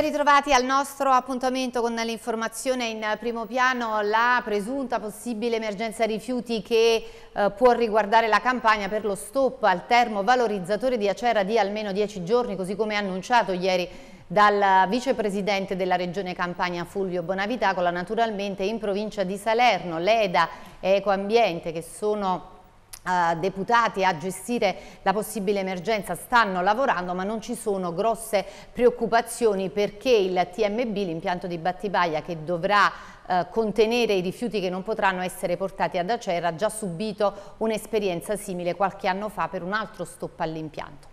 Ben ritrovati al nostro appuntamento con l'informazione in primo piano. La presunta possibile emergenza rifiuti che eh, può riguardare la campagna per lo stop al termovalorizzatore di Acera di almeno 10 giorni così come annunciato ieri dal vicepresidente della regione Campania Fulvio Bonavitacola naturalmente in provincia di Salerno, l'EDA e Ecoambiente che sono Deputati a gestire la possibile emergenza stanno lavorando ma non ci sono grosse preoccupazioni perché il TMB, l'impianto di Battipaglia che dovrà uh, contenere i rifiuti che non potranno essere portati ad Acerra ha già subito un'esperienza simile qualche anno fa per un altro stop all'impianto.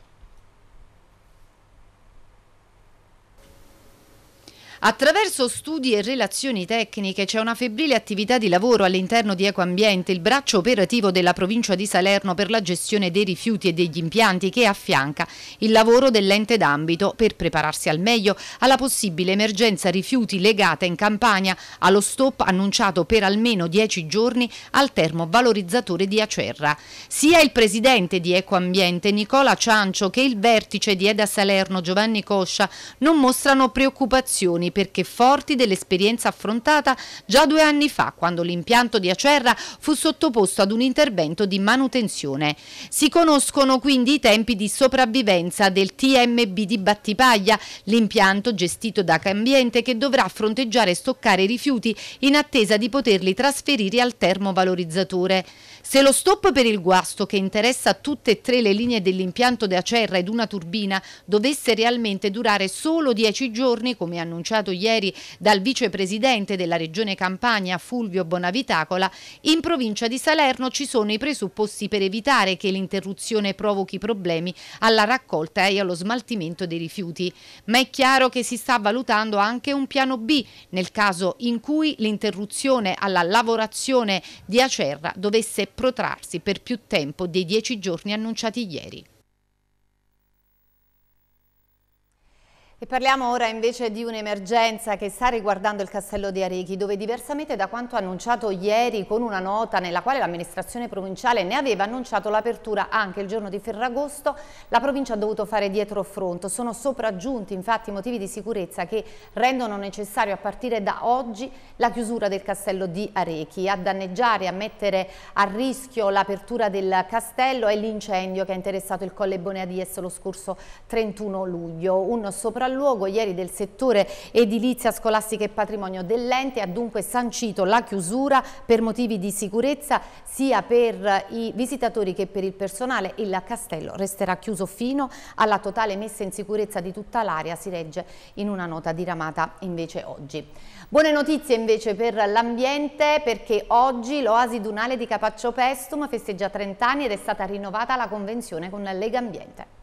Attraverso studi e relazioni tecniche c'è una febbrile attività di lavoro all'interno di Ecoambiente, il braccio operativo della provincia di Salerno per la gestione dei rifiuti e degli impianti che affianca il lavoro dell'ente d'ambito per prepararsi al meglio alla possibile emergenza rifiuti legata in Campania allo stop annunciato per almeno 10 giorni al termovalorizzatore di Acerra. Sia il presidente di Ecoambiente Nicola Ciancio che il vertice di Eda Salerno Giovanni Coscia non mostrano preoccupazioni perché forti dell'esperienza affrontata già due anni fa quando l'impianto di Acerra fu sottoposto ad un intervento di manutenzione. Si conoscono quindi i tempi di sopravvivenza del TMB di Battipaglia, l'impianto gestito da Cambiente che dovrà fronteggiare e stoccare i rifiuti in attesa di poterli trasferire al termovalorizzatore. Se lo stop per il guasto che interessa tutte e tre le linee dell'impianto di Acerra ed una turbina dovesse realmente durare solo 10 giorni, come annunciato ieri dal vicepresidente della regione Campania Fulvio Bonavitacola, in provincia di Salerno ci sono i presupposti per evitare che l'interruzione provochi problemi alla raccolta e allo smaltimento dei rifiuti. Ma è chiaro che si sta valutando anche un piano B nel caso in cui l'interruzione alla lavorazione di Acerra dovesse protrarsi per più tempo dei dieci giorni annunciati ieri. E parliamo ora invece di un'emergenza che sta riguardando il castello di Arechi, dove diversamente da quanto annunciato ieri con una nota nella quale l'amministrazione provinciale ne aveva annunciato l'apertura anche il giorno di Ferragosto, la provincia ha dovuto fare dietro fronte. Sono sopraggiunti infatti motivi di sicurezza che rendono necessario a partire da oggi la chiusura del castello di Arechi. A danneggiare a mettere a rischio l'apertura del castello è l'incendio che ha interessato il Colle Boneadies lo scorso 31 luglio. Un sopraggiunto sopralluogo ieri del settore edilizia scolastica e patrimonio dell'ente ha dunque sancito la chiusura per motivi di sicurezza sia per i visitatori che per il personale. Il castello resterà chiuso fino alla totale messa in sicurezza di tutta l'area, si regge in una nota diramata invece oggi. Buone notizie invece per l'ambiente perché oggi l'Oasi Dunale di Capaccio Pestum festeggia 30 anni ed è stata rinnovata la convenzione con Lega Ambiente.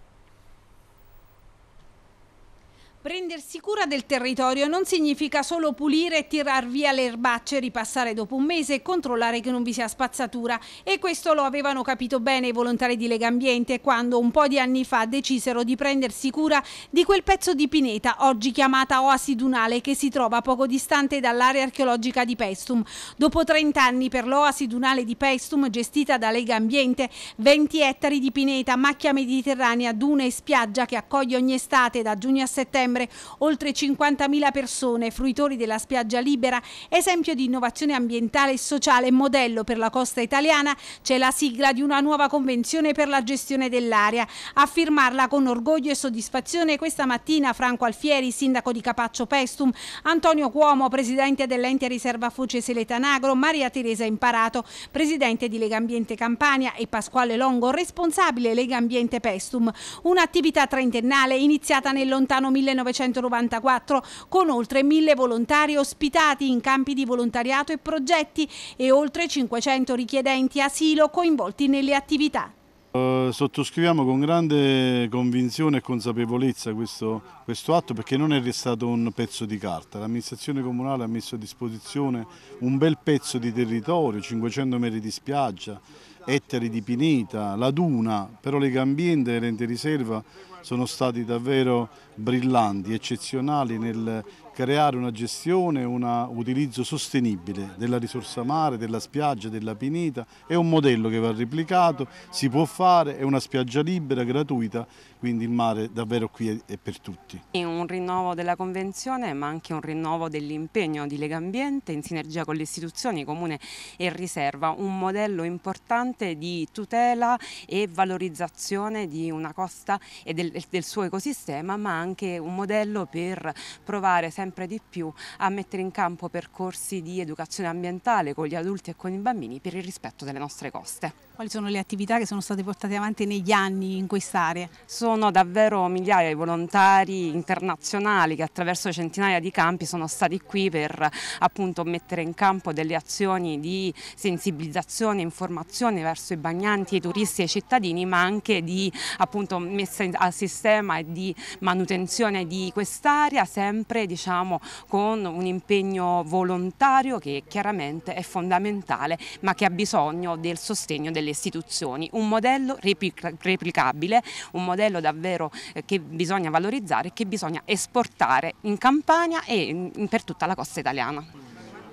Prendersi cura del territorio non significa solo pulire e tirar via le erbacce, ripassare dopo un mese e controllare che non vi sia spazzatura. E questo lo avevano capito bene i volontari di Lega Ambiente quando un po' di anni fa decisero di prendersi cura di quel pezzo di pineta, oggi chiamata Oasi Dunale, che si trova poco distante dall'area archeologica di Pestum. Dopo 30 anni per l'Oasi Dunale di Pestum, gestita da Lega Ambiente, 20 ettari di pineta, macchia mediterranea, dune e spiaggia che accoglie ogni estate da giugno a settembre settembre oltre 50.000 persone, fruitori della spiaggia libera, esempio di innovazione ambientale e sociale modello per la costa italiana, c'è la sigla di una nuova convenzione per la gestione dell'area. A firmarla con orgoglio e soddisfazione questa mattina Franco Alfieri, sindaco di Capaccio Pestum, Antonio Cuomo, presidente dell'ente riserva Foce Seletanagro, Maria Teresa Imparato, presidente di Lega Ambiente Campania e Pasquale Longo, responsabile Lega Ambiente Pestum. Un'attività trentennale iniziata nel lontano 1900 1994 con oltre mille volontari ospitati in campi di volontariato e progetti e oltre 500 richiedenti asilo coinvolti nelle attività. Uh, sottoscriviamo con grande convinzione e consapevolezza questo, questo, atto perché non è restato un pezzo di carta. L'amministrazione comunale ha messo a disposizione un bel pezzo di territorio, 500 metri di spiaggia, ettari di pineta, la duna, però le Ambiente e l'ente riserva sono stati davvero brillanti, eccezionali nel creare una gestione, un utilizzo sostenibile della risorsa mare, della spiaggia, della pineta, è un modello che va replicato, si può fare, è una spiaggia libera, gratuita, quindi il mare davvero qui è per tutti. È un rinnovo della convenzione ma anche un rinnovo dell'impegno di Lega Ambiente in sinergia con le istituzioni comune e riserva, un modello importante di tutela e valorizzazione di una costa e del, del suo ecosistema ma anche un modello per provare sempre sempre di più a mettere in campo percorsi di educazione ambientale con gli adulti e con i bambini per il rispetto delle nostre coste. Quali sono le attività che sono state portate avanti negli anni in quest'area? Sono davvero migliaia di volontari internazionali che attraverso centinaia di campi sono stati qui per appunto mettere in campo delle azioni di sensibilizzazione e informazione verso i bagnanti, i turisti e i cittadini, ma anche di appunto messa a sistema e di manutenzione di quest'area, sempre diciamo con un impegno volontario che chiaramente è fondamentale, ma che ha bisogno del sostegno delle delle istituzioni, un modello replicabile, un modello davvero eh, che bisogna valorizzare e che bisogna esportare in Campania e per tutta la costa italiana.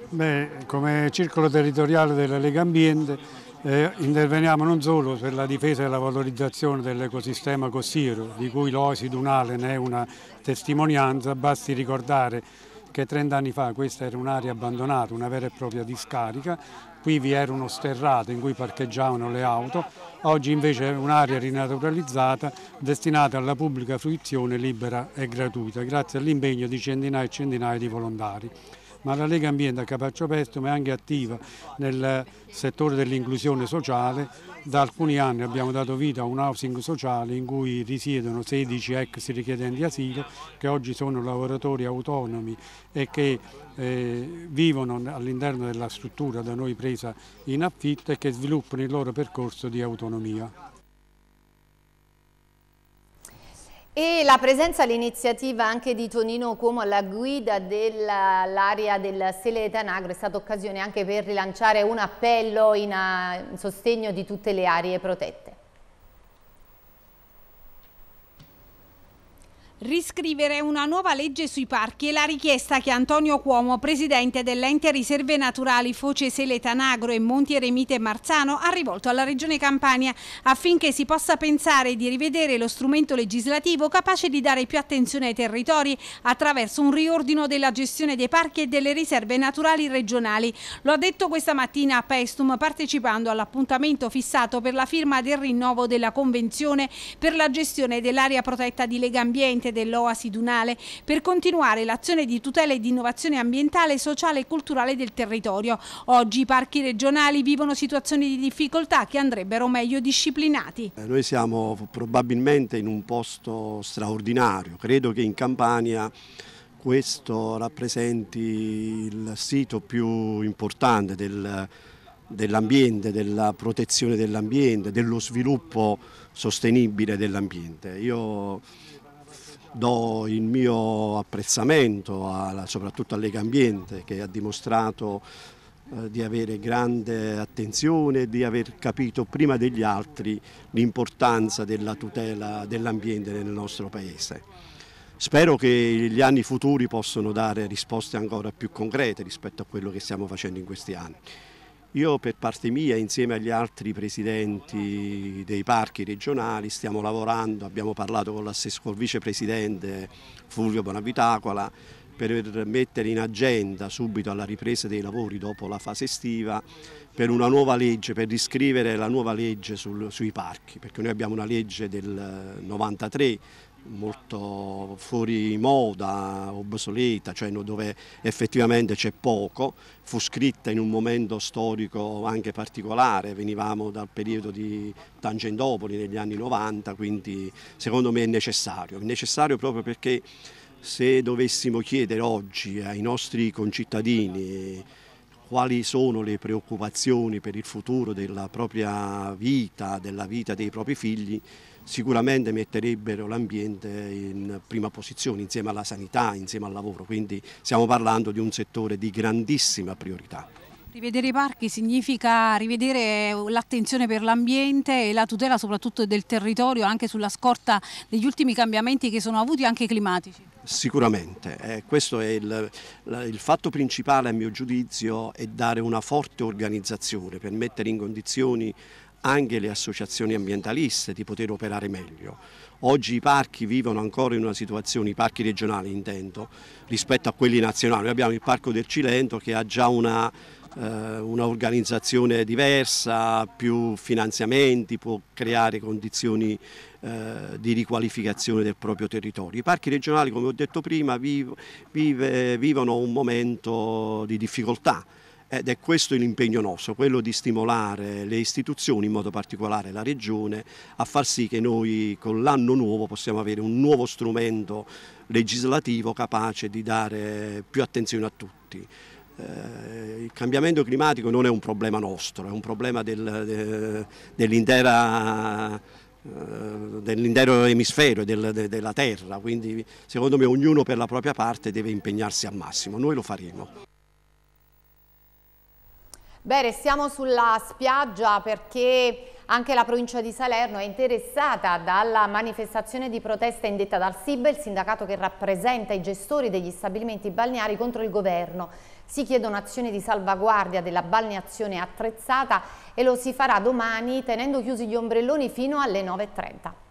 Beh, come circolo territoriale della Lega Ambiente eh, interveniamo non solo per la difesa e la valorizzazione dell'ecosistema costiero, di cui l'Oasi Dunale ne è una testimonianza, basti ricordare che 30 anni fa questa era un'area abbandonata, una vera e propria discarica, qui vi era uno sterrato in cui parcheggiavano le auto, oggi invece è un'area rinaturalizzata destinata alla pubblica fruizione libera e gratuita, grazie all'impegno di centinaia e centinaia di volontari ma la Lega Ambiente a Capaccio Pesto è anche attiva nel settore dell'inclusione sociale. Da alcuni anni abbiamo dato vita a un housing sociale in cui risiedono 16 ex richiedenti asilo che oggi sono lavoratori autonomi e che eh, vivono all'interno della struttura da noi presa in affitto e che sviluppano il loro percorso di autonomia. E la presenza all'iniziativa anche di Tonino Cuomo alla guida dell'area del Seleta Nagro è stata occasione anche per rilanciare un appello in, in sostegno di tutte le aree protette. Riscrivere una nuova legge sui parchi è la richiesta che Antonio Cuomo, presidente dell'ente Riserve Naturali Foce Seletanagro e Monti Eremite Marzano, ha rivolto alla Regione Campania affinché si possa pensare di rivedere lo strumento legislativo capace di dare più attenzione ai territori attraverso un riordino della gestione dei parchi e delle riserve naturali regionali. Lo ha detto questa mattina a Pestum partecipando all'appuntamento fissato per la firma del rinnovo della Convenzione per la gestione dell'area protetta di Lega Ambiente dell'Oasi Dunale per continuare l'azione di tutela e di innovazione ambientale, sociale e culturale del territorio. Oggi i parchi regionali vivono situazioni di difficoltà che andrebbero meglio disciplinati. Eh, noi siamo probabilmente in un posto straordinario, credo che in Campania questo rappresenti il sito più importante del, dell'ambiente, della protezione dell'ambiente, dello sviluppo sostenibile dell'ambiente. Io do il mio apprezzamento alla, soprattutto a Lega Ambiente che ha dimostrato eh, di avere grande attenzione e di aver capito prima degli altri l'importanza della tutela dell'ambiente nel nostro Paese. Spero che gli anni futuri possano dare risposte ancora più concrete rispetto a quello che stiamo facendo in questi anni. Io per parte mia, insieme agli altri presidenti dei parchi regionali, stiamo lavorando, abbiamo parlato con, il vicepresidente Fulvio Bonavitacola per mettere in agenda subito alla ripresa dei lavori dopo la fase estiva per una nuova legge, per riscrivere la nuova legge sul, sui parchi, perché noi abbiamo una legge del 93 molto fuori moda, obsoleta, cioè dove effettivamente c'è poco, fu scritta in un momento storico anche particolare, venivamo dal periodo di Tangentopoli negli anni 90, quindi secondo me è necessario, è necessario proprio perché se dovessimo chiedere oggi ai nostri concittadini quali sono le preoccupazioni per il futuro della propria vita, della vita dei propri figli, sicuramente metterebbero l'ambiente in prima posizione insieme alla sanità, insieme al lavoro, quindi stiamo parlando di un settore di grandissima priorità. Rivedere i parchi significa rivedere l'attenzione per l'ambiente e la tutela soprattutto del territorio anche sulla scorta degli ultimi cambiamenti che sono avuti anche climatici. Sicuramente, eh, questo è il, il, fatto principale a mio giudizio è dare una forte organizzazione per mettere in condizioni anche le associazioni ambientaliste di poter operare meglio. Oggi i parchi vivono ancora in una situazione, i parchi regionali intendo, rispetto a quelli nazionali. Noi abbiamo il Parco del Cilento che ha già una eh, un'organizzazione diversa, più finanziamenti, può creare condizioni eh, di riqualificazione del proprio territorio. I parchi regionali, come ho detto prima, vive, vive, vivono un momento di difficoltà ed è questo l'impegno nostro, quello di stimolare le istituzioni, in modo particolare la Regione, a far sì che noi con l'anno nuovo possiamo avere un nuovo strumento legislativo capace di dare più attenzione a tutti. Eh, il cambiamento climatico non è un problema nostro, è un problema del, de, dell'intera eh, dell'intero emisfero del, de, della Terra, quindi secondo me ognuno per la propria parte deve impegnarsi al massimo, noi lo faremo. Beh, restiamo sulla spiaggia perché anche la provincia di Salerno è interessata dalla manifestazione di protesta indetta dal SIB, il sindacato che rappresenta i gestori degli stabilimenti balneari contro il governo. Si chiedono azioni di salvaguardia della balneazione attrezzata e lo si farà domani tenendo chiusi gli ombrelloni fino alle 9.30.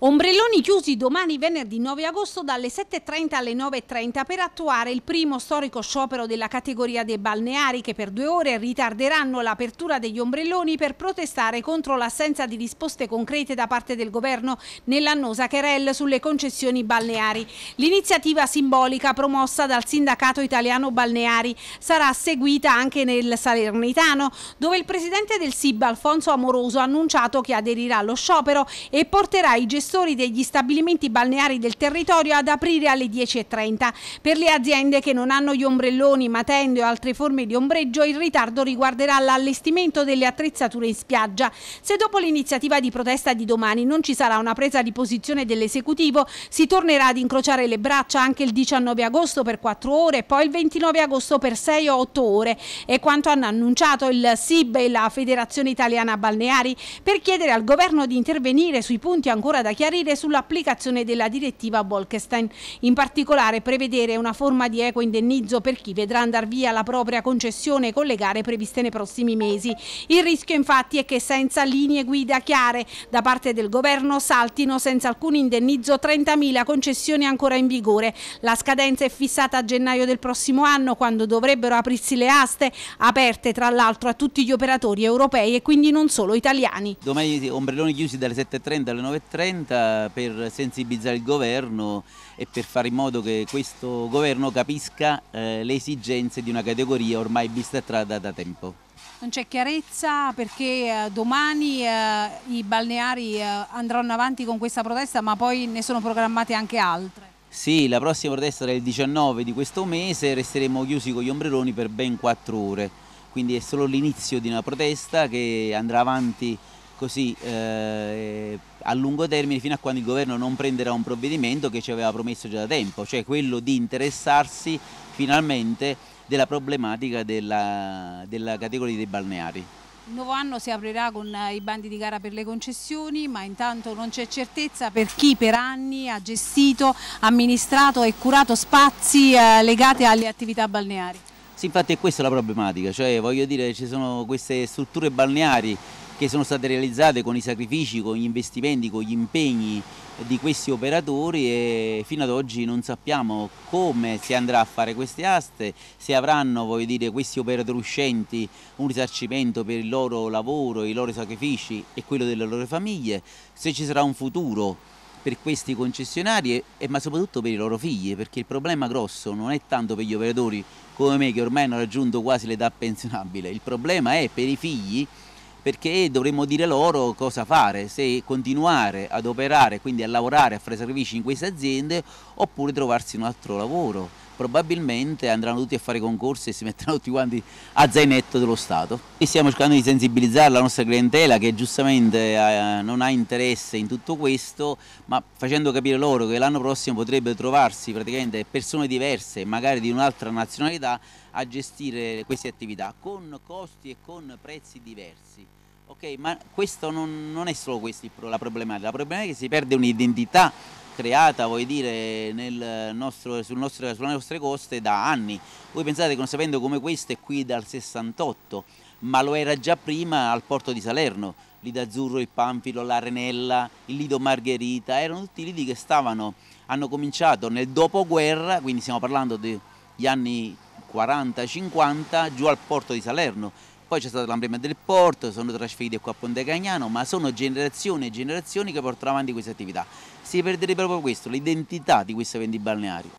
Ombrelloni chiusi domani venerdì 9 agosto dalle 7.30 alle 9.30 per attuare il primo storico sciopero della categoria dei balneari che per due ore ritarderanno l'apertura degli ombrelloni per protestare contro l'assenza di risposte concrete da parte del governo nell'annosa querel sulle concessioni balneari. L'iniziativa simbolica promossa dal sindacato italiano balneari sarà seguita anche nel Salernitano dove il presidente del SIB Alfonso Amoroso ha annunciato che aderirà allo sciopero e porterà i gestori gestori degli stabilimenti balneari del territorio ad aprire alle 10.30. Per le aziende che non hanno gli ombrelloni, matende o altre forme di ombreggio, il ritardo riguarderà l'allestimento delle attrezzature in spiaggia. Se dopo l'iniziativa di protesta di domani non ci sarà una presa di posizione dell'esecutivo, si tornerà ad incrociare le braccia anche il 19 agosto per 4 ore e poi il 29 agosto per 6 o 8 ore. È quanto hanno annunciato il SIB e la Federazione Italiana Balneari per chiedere al governo di intervenire sui punti ancora da chiarire sull'applicazione della direttiva Bolkestein, in particolare prevedere una forma di equo indennizzo per chi vedrà andare via la propria concessione con le gare previste nei prossimi mesi. Il rischio infatti è che senza linee guida chiare da parte del governo saltino senza alcun indennizzo 30.000 concessioni ancora in vigore. La scadenza è fissata a gennaio del prossimo anno quando dovrebbero aprirsi le aste, aperte tra l'altro a tutti gli operatori europei e quindi non solo italiani. Domani ombrelloni chiusi dalle 7.30 alle 9.30 30 per sensibilizzare il governo e per fare in modo che questo governo capisca eh, le esigenze di una categoria ormai bistrattata da tempo. Non c'è chiarezza perché eh, domani eh, i balneari eh, andranno avanti con questa protesta ma poi ne sono programmate anche altre. Sì, la prossima protesta sarà il 19 di questo mese, resteremo chiusi con gli ombrelloni per ben 4 ore, quindi è solo l'inizio di una protesta che andrà avanti così eh, a lungo termine fino a quando il governo non prenderà un provvedimento che ci aveva promesso già da tempo, cioè quello di interessarsi finalmente della problematica della, della categoria dei balneari. Il nuovo anno si aprirà con i bandi di gara per le concessioni, ma intanto non c'è certezza per chi per anni ha gestito, amministrato e curato spazi eh, legati alle attività balneari. Sì, infatti è questa la problematica, cioè voglio dire ci sono queste strutture balneari che sono state realizzate con i sacrifici, con gli investimenti, con gli impegni di questi operatori e fino ad oggi non sappiamo come si andrà a fare queste aste, se avranno dire, questi operatori uscenti un risarcimento per il loro lavoro, i loro sacrifici e quello delle loro famiglie, se ci sarà un futuro per questi concessionari e, ma soprattutto per i loro figli perché il problema grosso non è tanto per gli operatori come me che ormai hanno raggiunto quasi l'età pensionabile, il problema è per i figli perché dovremmo dire loro cosa fare, se continuare ad operare, quindi a lavorare, a fare servizi in queste aziende oppure trovarsi un altro lavoro probabilmente andranno tutti a fare concorsi e si metteranno tutti quanti a zainetto dello Stato. E stiamo cercando di sensibilizzare la nostra clientela che giustamente eh, non ha interesse in tutto questo, ma facendo capire loro che l'anno prossimo potrebbero trovarsi praticamente persone diverse, magari di un'altra nazionalità, a gestire queste attività con costi e con prezzi diversi. Ma questo non, non è solo questa la problematica, la problematica è che si perde un'identità creata vuoi dire, nostro, sul nostro, sulle nostre coste da anni. Voi pensate che non sapendo come questo è qui dal 68, ma lo era già prima al porto di Salerno, Lido Azzurro, il Pampilo, l'Arenella, il Lido Margherita, erano tutti lidi che stavano, hanno cominciato nel dopoguerra, quindi stiamo parlando degli anni 40-50, giù al porto di Salerno poi c'è stato l'ampliamento del porto, sono trasferiti qua a Ponte Cagnano, ma sono generazioni e generazioni che portano avanti queste attività. Si perderebbe proprio questo, l'identità di questi eventi balneari.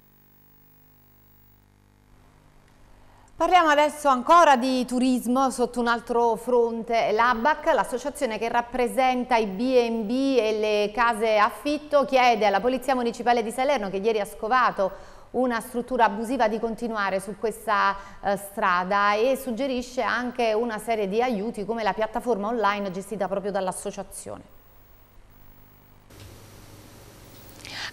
Parliamo adesso ancora di turismo sotto un altro fronte, l'ABAC, l'associazione che rappresenta i B&B e le case affitto, chiede alla Polizia Municipale di Salerno che ieri ha scovato una struttura abusiva di continuare su questa eh, strada e suggerisce anche una serie di aiuti come la piattaforma online gestita proprio dall'associazione.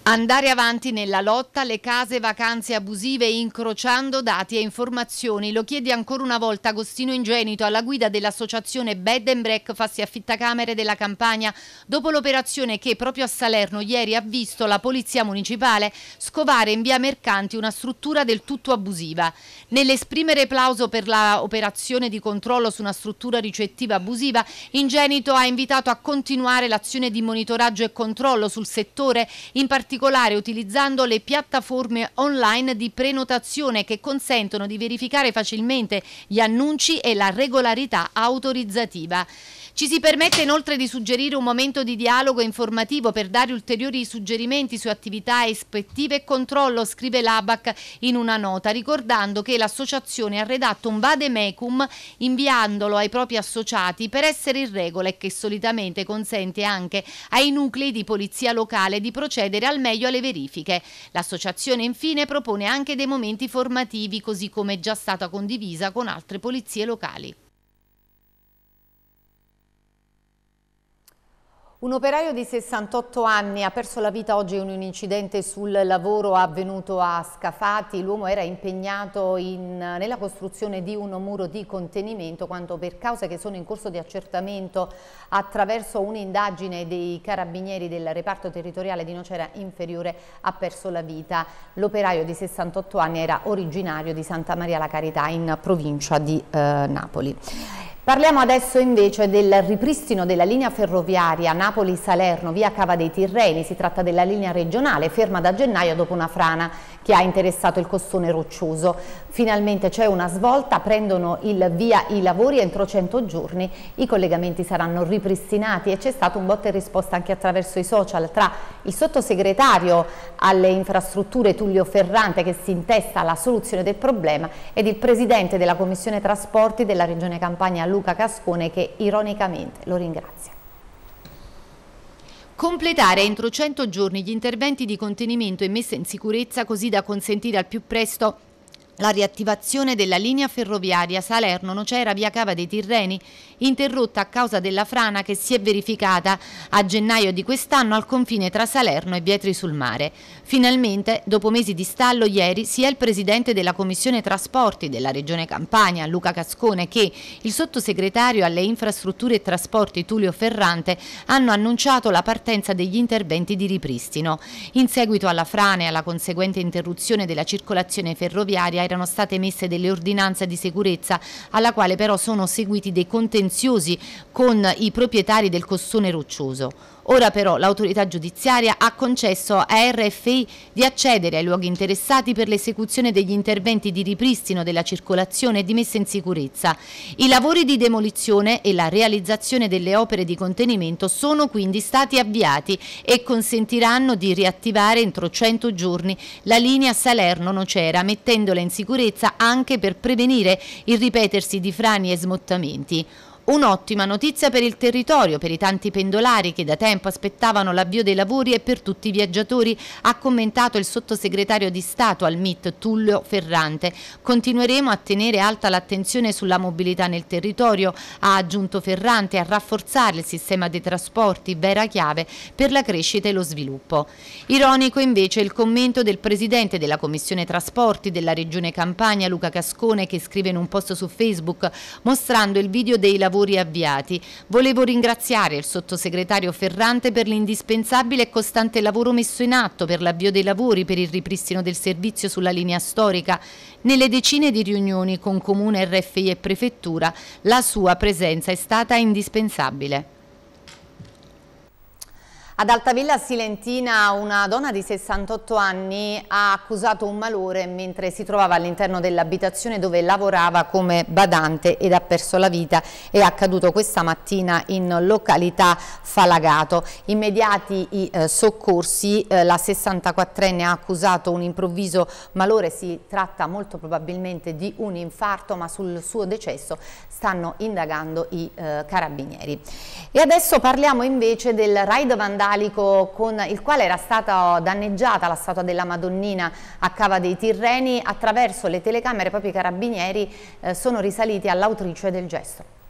Andare avanti nella lotta alle case vacanze abusive incrociando dati e informazioni. Lo chiede ancora una volta Agostino Ingenito alla guida dell'associazione Bed and Breakfast Affittacamere della Campania dopo l'operazione che proprio a Salerno ieri ha visto la Polizia Municipale scovare in via Mercanti una struttura del tutto abusiva. Nell'esprimere plauso per l'operazione di controllo su una struttura ricettiva abusiva, Ingenito ha invitato a continuare l'azione di monitoraggio e controllo sul settore, in particolare particolare utilizzando le piattaforme online di prenotazione che consentono di verificare facilmente gli annunci e la regolarità autorizzativa. Ci si permette inoltre di suggerire un momento di dialogo informativo per dare ulteriori suggerimenti su attività ispettive e controllo, scrive l'ABAC in una nota, ricordando che l'associazione ha redatto un vademecum inviandolo ai propri associati per essere in regola e che solitamente consente anche ai nuclei di polizia locale di procedere al meglio alle verifiche. L'associazione infine propone anche dei momenti formativi, così come è già stata condivisa con altre polizie locali. Un operaio di 68 anni ha perso la vita oggi in un incidente sul lavoro avvenuto a Scafati. L'uomo era impegnato in, nella costruzione di un muro di contenimento quando per cause che sono in corso di accertamento attraverso un'indagine dei carabinieri del reparto territoriale di Nocera Inferiore ha perso la vita. L'operaio di 68 anni era originario di Santa Maria la Carità in provincia di eh, Napoli. Parliamo adesso invece del ripristino della linea ferroviaria Napoli-Salerno via Cava dei Tirreni, si tratta della linea regionale ferma da gennaio dopo una frana che ha interessato il costone roccioso. Finalmente c'è una svolta, prendono il via i lavori entro 100 giorni, i collegamenti saranno ripristinati e c'è stato un botta e risposta anche attraverso i social tra il sottosegretario alle infrastrutture Tullio Ferrante che si intesta alla soluzione del problema ed il presidente della Commissione Trasporti della Regione Campania Luca Cascone che ironicamente lo ringrazia. Completare entro 100 giorni gli interventi di contenimento e messa in sicurezza così da consentire al più presto la riattivazione della linea ferroviaria Salerno-Nocera via Cava dei Tirreni, interrotta a causa della frana che si è verificata a gennaio di quest'anno al confine tra Salerno e Vietri sul Mare. Finalmente, dopo mesi di stallo, ieri sia il presidente della Commissione Trasporti della Regione Campania, Luca Cascone, che il sottosegretario alle infrastrutture e trasporti Tullio Ferrante hanno annunciato la partenza degli interventi di ripristino. In seguito alla frana e alla conseguente interruzione della circolazione ferroviaria erano state emesse delle ordinanze di sicurezza alla quale però sono seguiti dei contenziosi con i proprietari del costone roccioso. Ora però l'autorità giudiziaria ha concesso a RFI di accedere ai luoghi interessati per l'esecuzione degli interventi di ripristino della circolazione e di messa in sicurezza. I lavori di demolizione e la realizzazione delle opere di contenimento sono quindi stati avviati e consentiranno di riattivare entro 100 giorni la linea Salerno-Nocera mettendola in sicurezza anche per prevenire il ripetersi di frani e smottamenti. Un'ottima notizia per il territorio, per i tanti pendolari che da tempo aspettavano l'avvio dei lavori e per tutti i viaggiatori, ha commentato il sottosegretario di Stato al MIT Tullio Ferrante. Continueremo a tenere alta l'attenzione sulla mobilità nel territorio, ha aggiunto Ferrante, a rafforzare il sistema dei trasporti, vera chiave per la crescita e lo sviluppo. Ironico invece il commento del presidente della Commissione Trasporti della Regione Campania, Luca Cascone, che scrive in un post su Facebook mostrando il video dei lavori lavori avviati. Volevo ringraziare il sottosegretario Ferrante per l'indispensabile e costante lavoro messo in atto per l'avvio dei lavori per il ripristino del servizio sulla linea storica. Nelle decine di riunioni con Comune, RFI e Prefettura la sua presenza è stata indispensabile. Ad Altavilla Silentina una donna di 68 anni ha accusato un malore mentre si trovava all'interno dell'abitazione dove lavorava come badante ed ha perso la vita. È accaduto questa mattina in località Falagato. Immediati i eh, soccorsi, eh, la 64enne ha accusato un improvviso malore, si tratta molto probabilmente di un infarto ma sul suo decesso stanno indagando i eh, carabinieri. E adesso parliamo invece del raid vandale vandalico con il quale era stata danneggiata la statua della Madonnina a Cava dei Tirreni attraverso le telecamere proprio i carabinieri eh, sono risaliti all'autrice del gesto.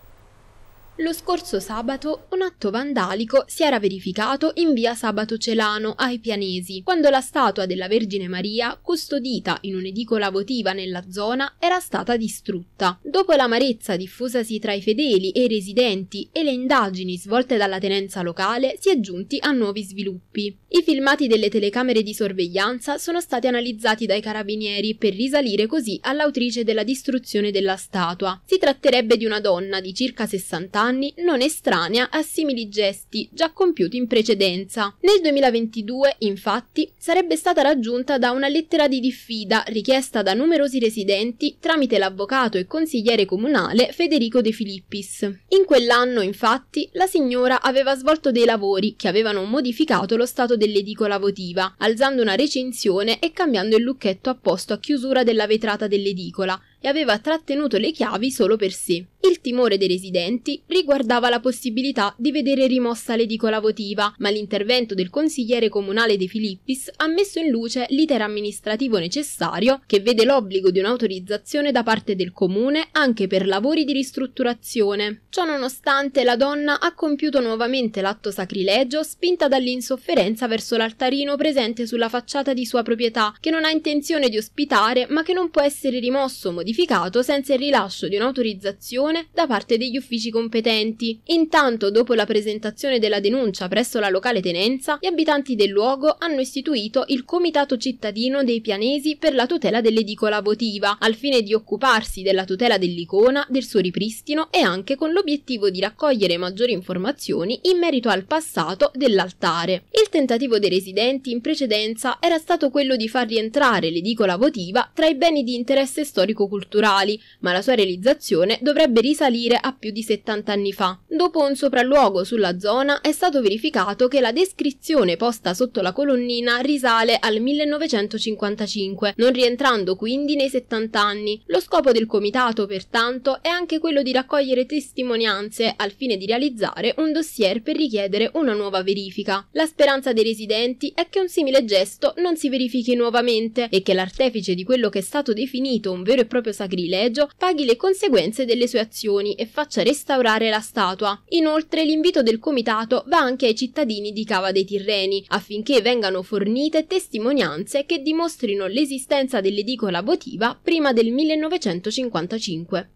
Lo scorso sabato un atto vandalico si era verificato in via Sabato Celano ai Pianesi, quando la statua della Vergine Maria, custodita in un'edicola votiva nella zona, era stata distrutta. Dopo l'amarezza diffusasi tra i fedeli e i residenti e le indagini svolte dalla tenenza locale, si è giunti a nuovi sviluppi. I filmati delle telecamere di sorveglianza sono stati analizzati dai carabinieri per risalire così all'autrice della distruzione della statua. Si tratterebbe di una donna di circa 60 anni non estranea a simili gesti già compiuti in precedenza. Nel 2022, infatti, sarebbe stata raggiunta da una lettera di diffida richiesta da numerosi residenti tramite l'avvocato e consigliere comunale Federico De Filippis. In quell'anno, infatti, la signora aveva svolto dei lavori che avevano modificato lo stato dell'edicola votiva, alzando una recinzione e cambiando il lucchetto apposto a chiusura della vetrata dell'edicola, e aveva trattenuto le chiavi solo per sé. Il timore dei residenti riguardava la possibilità di vedere rimossa l'edicola votiva, ma l'intervento del consigliere comunale De Filippis ha messo in luce l'iter amministrativo necessario che vede l'obbligo di un'autorizzazione da parte del comune anche per lavori di ristrutturazione. Ciò nonostante la donna ha compiuto nuovamente l'atto sacrilegio spinta dall'insofferenza verso l'altarino presente sulla facciata di sua proprietà che non ha intenzione di ospitare ma che non può essere rimosso o modificato senza il rilascio di un'autorizzazione da parte degli uffici competenti. Intanto, dopo la presentazione della denuncia presso la locale tenenza, gli abitanti del luogo hanno istituito il Comitato cittadino dei Pianesi per la tutela dell'edicola votiva, al fine di occuparsi della tutela dell'icona, del suo ripristino e anche con l'obiettivo di raccogliere maggiori informazioni in merito al passato dell'altare. Il tentativo dei residenti in precedenza era stato quello di far rientrare l'edicola votiva tra i beni di interesse storico-culturale culturali, ma la sua realizzazione dovrebbe risalire a più di 70 anni fa. Dopo un sopralluogo sulla zona è stato verificato che la descrizione posta sotto la colonnina risale al 1955, non rientrando quindi nei 70 anni. Lo scopo del comitato, pertanto, è anche quello di raccogliere testimonianze al fine di realizzare un dossier per richiedere una nuova verifica. La speranza dei residenti è che un simile gesto non si verifichi nuovamente e che l'artefice di quello che è stato definito un vero e proprio proprio sacrilegio, paghi le conseguenze delle sue azioni e faccia restaurare la statua. Inoltre l'invito del comitato va anche ai cittadini di Cava dei Tirreni, affinché vengano fornite testimonianze che dimostrino l'esistenza dell'edicola votiva prima del 1955.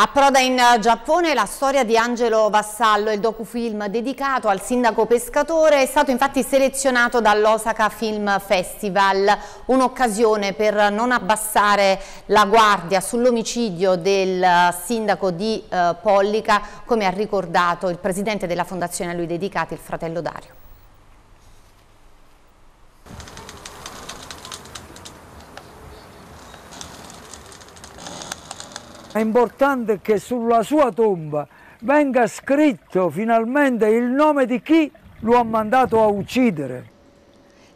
Approda in Giappone la storia di Angelo Vassallo, il docufilm dedicato al sindaco pescatore, è stato infatti selezionato dall'Osaka Film Festival, un'occasione per non abbassare la guardia sull'omicidio del sindaco di eh, Pollica, come ha ricordato il presidente della fondazione a lui dedicata, il fratello Dario. È importante che sulla sua tomba venga scritto finalmente il nome di chi lo ha mandato a uccidere.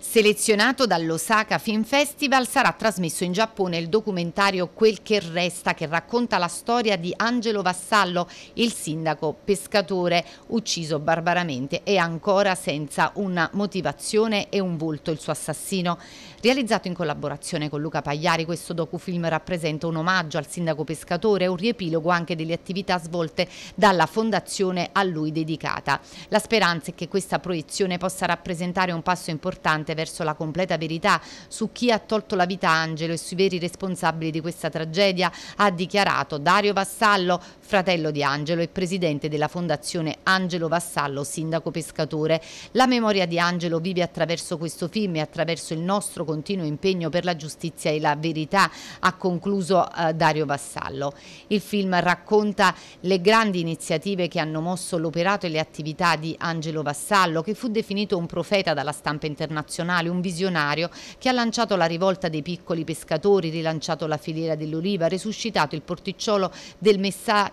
Selezionato dall'Osaka Film Festival sarà trasmesso in Giappone il documentario Quel che resta che racconta la storia di Angelo Vassallo, il sindaco pescatore ucciso barbaramente e ancora senza una motivazione e un volto il suo assassino. Realizzato in collaborazione con Luca Pagliari, questo docufilm rappresenta un omaggio al sindaco pescatore e un riepilogo anche delle attività svolte dalla fondazione a lui dedicata. La speranza è che questa proiezione possa rappresentare un passo importante verso la completa verità su chi ha tolto la vita a Angelo e sui veri responsabili di questa tragedia, ha dichiarato Dario Vassallo, fratello di Angelo e presidente della fondazione Angelo Vassallo, sindaco pescatore. La memoria di Angelo vive attraverso questo film e attraverso il nostro continuo impegno per la giustizia e la verità, ha concluso eh, Dario Vassallo. Il film racconta le grandi iniziative che hanno mosso l'operato e le attività di Angelo Vassallo, che fu definito un profeta dalla stampa internazionale, un visionario che ha lanciato la rivolta dei piccoli pescatori, rilanciato la filiera dell'oliva, resuscitato il porticciolo del,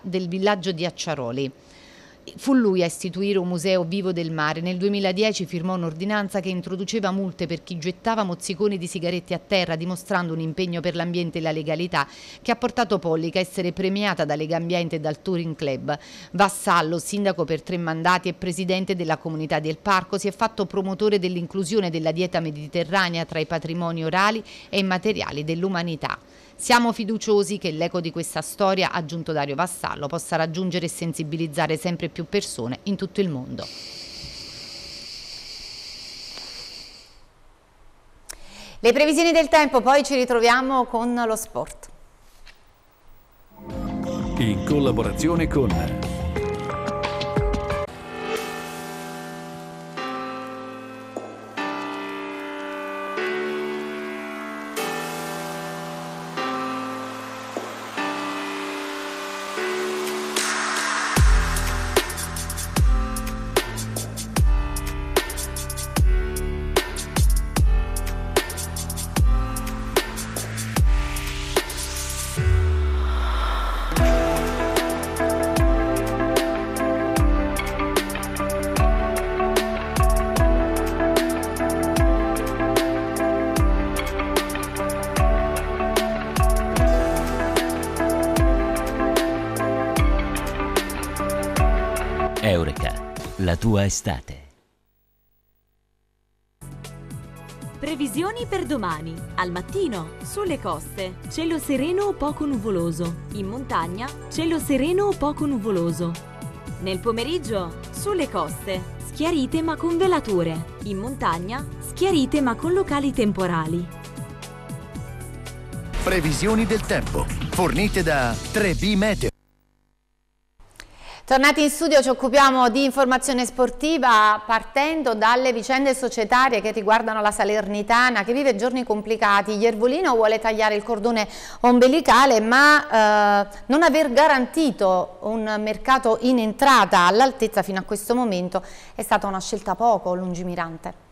del villaggio di Acciaroli. Fu lui a istituire un museo vivo del mare. Nel 2010 firmò un'ordinanza che introduceva multe per chi gettava mozziconi di sigarette a terra, dimostrando un impegno per l'ambiente e la legalità, che ha portato Pollica a essere premiata da Lega Ambiente e dal Touring Club. Vassallo, sindaco per tre mandati e presidente della comunità del parco, si è fatto promotore dell'inclusione della dieta mediterranea tra i patrimoni orali e immateriali dell'umanità. Siamo fiduciosi che l'eco di questa storia, aggiunto Dario Vassallo, possa raggiungere e sensibilizzare sempre più persone in tutto il mondo. Le previsioni del tempo, poi ci ritroviamo con lo sport. In collaborazione con tua estate. Previsioni per domani. Al mattino, sulle coste, cielo sereno o poco nuvoloso. In montagna, cielo sereno o poco nuvoloso. Nel pomeriggio, sulle coste, schiarite ma con velature. In montagna, schiarite ma con locali temporali. Previsioni del tempo, fornite da 3B Meteo. Tornati in studio ci occupiamo di informazione sportiva partendo dalle vicende societarie che riguardano la Salernitana che vive giorni complicati. Iervolino vuole tagliare il cordone ombelicale ma eh, non aver garantito un mercato in entrata all'altezza fino a questo momento è stata una scelta poco lungimirante.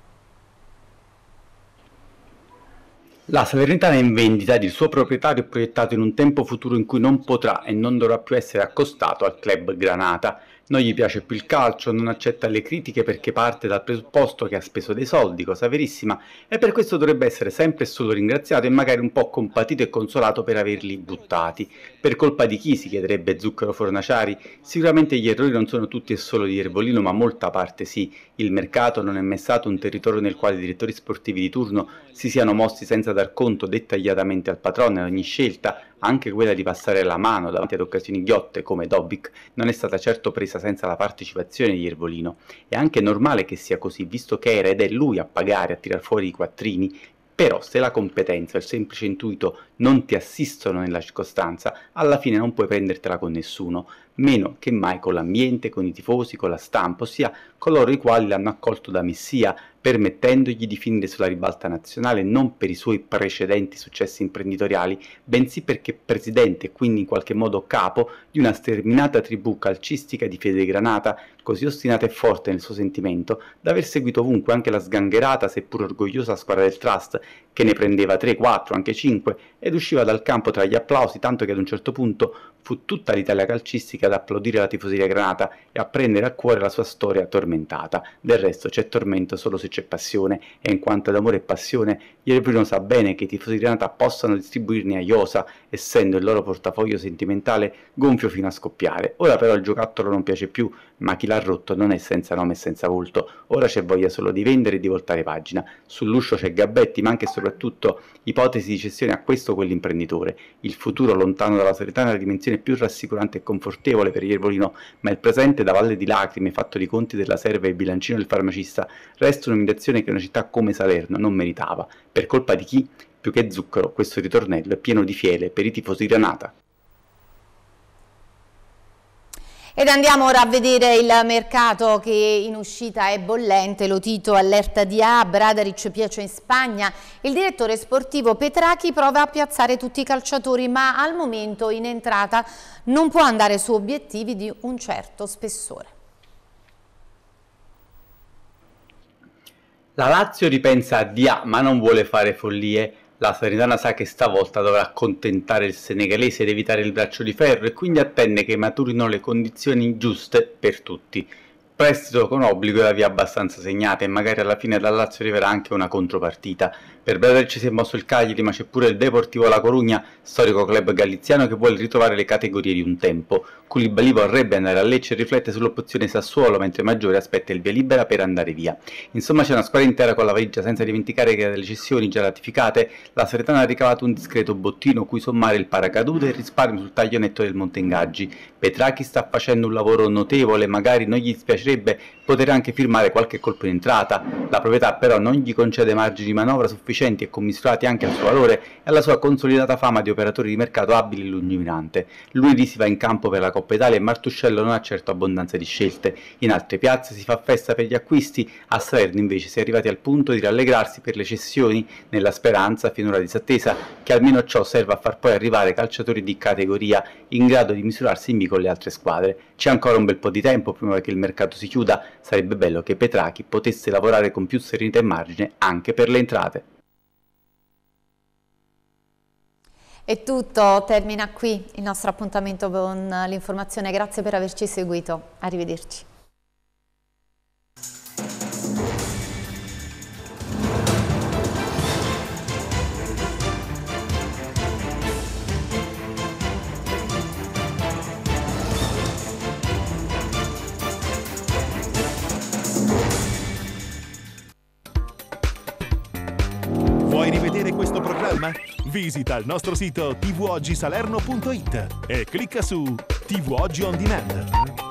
La Salernitana è in vendita ed il suo proprietario è proiettato in un tempo futuro in cui non potrà e non dovrà più essere accostato al club Granata. Non gli piace più il calcio, non accetta le critiche perché parte dal presupposto che ha speso dei soldi, cosa verissima, e per questo dovrebbe essere sempre e solo ringraziato e magari un po' compatito e consolato per averli buttati. Per colpa di chi, si chiederebbe Zucchero Fornaciari, sicuramente gli errori non sono tutti e solo di Ervolino, ma molta parte sì. Il mercato non è mai stato un territorio nel quale i direttori sportivi di turno si siano mossi senza dar conto dettagliatamente al patrono in ogni scelta, anche quella di passare la mano davanti ad occasioni ghiotte come Dobic non è stata certo presa senza la partecipazione di Ervolino. È anche normale che sia così, visto che era ed è lui a pagare, a tirar fuori i quattrini, però se la competenza e il semplice intuito non ti assistono nella circostanza, alla fine non puoi prendertela con nessuno, meno che mai con l'ambiente, con i tifosi, con la stampa, ossia coloro i quali l'hanno accolto da messia, permettendogli di finire sulla ribalta nazionale non per i suoi precedenti successi imprenditoriali, bensì perché presidente e quindi in qualche modo capo di una sterminata tribù calcistica di fede granata, così ostinata e forte nel suo sentimento, da aver seguito ovunque anche la sgangherata seppur orgogliosa squadra del Trust, che ne prendeva 3, 4, anche 5, ed usciva dal campo tra gli applausi, tanto che ad un certo punto fu tutta l'Italia calcistica ad applaudire la tifoseria granata e a prendere a cuore la sua storia tormentata. Del resto c'è tormento solo se c'è passione e in quanto ad amore e passione, Ierbrino sa bene che i tifosi di granata possano distribuirne a Iosa, essendo il loro portafoglio sentimentale gonfio fino a scoppiare. Ora però il giocattolo non piace più, ma chi l'ha rotto non è senza nome e senza volto. Ora c'è voglia solo di vendere e di voltare pagina. Sull'uscio c'è Gabbetti, ma anche e soprattutto ipotesi di cessione a questo o quell'imprenditore. Il futuro lontano dalla è la dimensione più rassicurante e confortevole per Iervolino, ma il presente da valle di lacrime, fatto di conti della serva e il bilancino del farmacista, resta un'umiliazione che una città come Salerno non meritava. Per colpa di chi? Più che zucchero, questo ritornello è pieno di fiele per i tifosi Granata. Ed andiamo ora a vedere il mercato che in uscita è bollente, lo Tito allerta di A, Bradaric piace in Spagna, il direttore sportivo Petrachi prova a piazzare tutti i calciatori ma al momento in entrata non può andare su obiettivi di un certo spessore. La Lazio ripensa a Dia ma non vuole fare follie, la Salernitana sa che stavolta dovrà accontentare il senegalese ed evitare il braccio di ferro e quindi attende che maturino le condizioni giuste per tutti. Prestito con obbligo è la via abbastanza segnata e magari alla fine dal Lazio arriverà anche una contropartita. Per Bradec si è mosso il Cagliari, ma c'è pure il Deportivo La Corugna, storico club galiziano che vuole ritrovare le categorie di un tempo. Koulibaly vorrebbe andare a Lecce e riflette sull'opzione Sassuolo, mentre Maggiore aspetta il via libera per andare via. Insomma c'è una squadra intera con la valigia, senza dimenticare che dalle cessioni già ratificate, la Seretana ha ricavato un discreto bottino cui sommare il paracadute e il risparmio sul taglio netto del Monte Ingaggi. Petrachi sta facendo un lavoro notevole, magari non gli dispiacerebbe poter anche firmare qualche colpo in entrata. La proprietà però non gli concede margini di manovra sufficienti e commisurati anche al suo valore e alla sua consolidata fama di operatore di mercato abile e lungimirante. Lunedì si va in campo per la Coppa Italia e Martuscello non ha certo abbondanza di scelte. In altre piazze si fa festa per gli acquisti, a Salerno invece si è arrivati al punto di rallegrarsi per le cessioni, nella speranza, finora disattesa, che almeno ciò serva a far poi arrivare calciatori di categoria in grado di misurarsi in con le altre squadre. C'è ancora un bel po' di tempo prima che il mercato si chiuda, sarebbe bello che Petrachi potesse lavorare con più serenità e margine anche per le entrate. È tutto, termina qui il nostro appuntamento con l'informazione, grazie per averci seguito, arrivederci. Questo programma? Visita il nostro sito tvoggisalerno.it e clicca su TV Oggi On Demand.